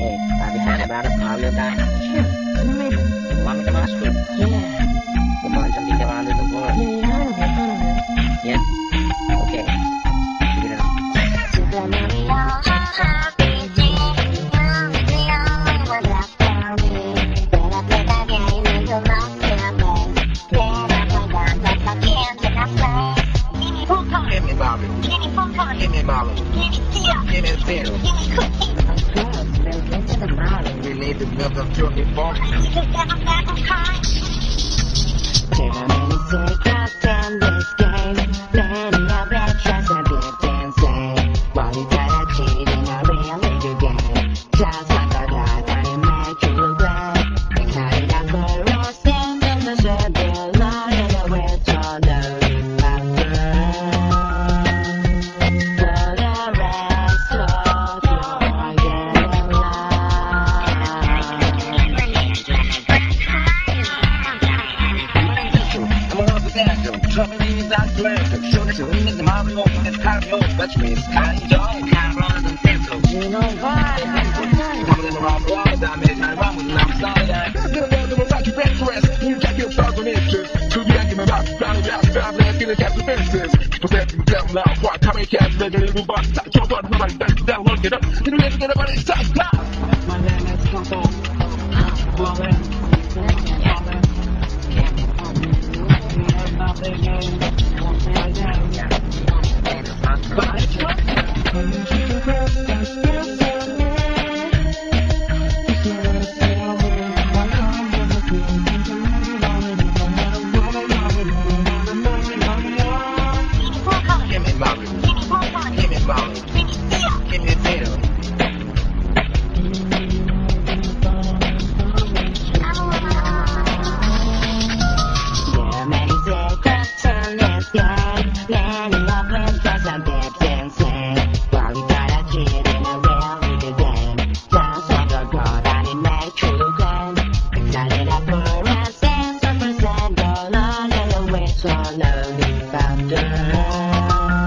Hey, have you thought about it? Mario guy? Sure. Yeah. Come on, somebody come onto the. Yeah, yeah, Yeah? Okay. Give me Bobby. Give me Funko. Give me Molly. Give me Tia. Give me Bill. Give me Cookie. Pero kesa na malo. We need to build up to the bar. There are many secrets in this game. Many in eyes, blend. Show the two in the Marvin open his cardio. Watch me, it's kind of joy. Kind of runs and pencil. You know why? Coming in the walls, I made my run with I'm sorry. I'm gonna learn to rock your best. You got your stars on interest. To be acting about, down and down, down, down, getting caps and fences. Possessing the devil out, why, come and catch, a little bus. Touch your butt, nobody down, down, look it up. You have get up on this top, stop. My name is Coco. Blowing. Give me Bobby. Give me believe I'm done.